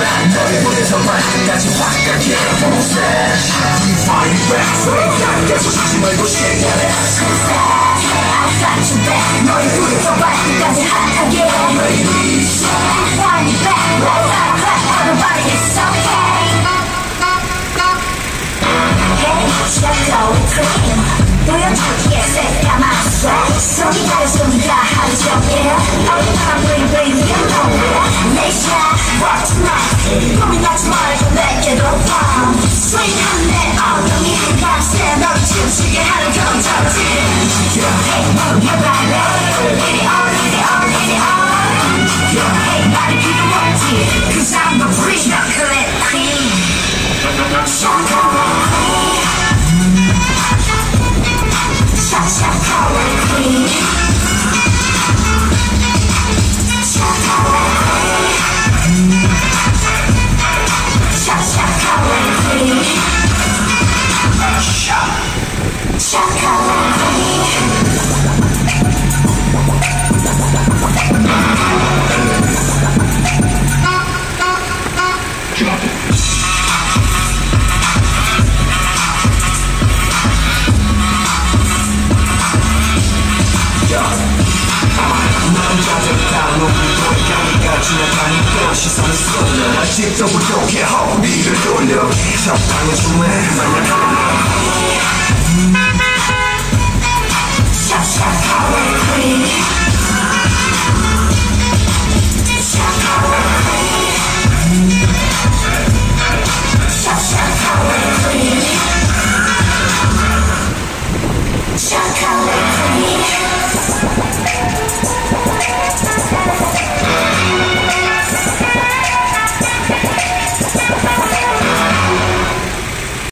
back 머리부터 발끝까지 확각해 Process We find it back 소리야 계속 쉬지 말고 ass I got your back 머리부터 발끝까지 핫하게 Ladies Wind it back Like that clap Everybody it's okay Hey 시작도 트림 보여줄게 새까 내게로 come swing한 내 엉덩이 밤새 너를 춤추게 하는 경찰진 Hey move your body Hit it 돌려 시선을 쏠려 마치 또 부족해 허비를 돌려 적당히 춤을 Chocolate.